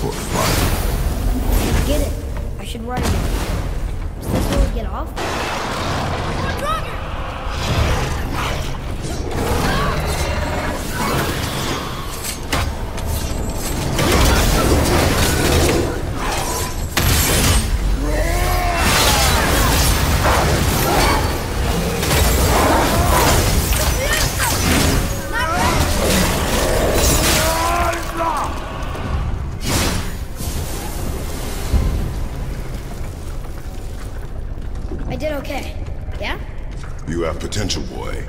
for fun. Get it. I should it. Is this where we get off? I did okay. Yeah? You have potential, boy.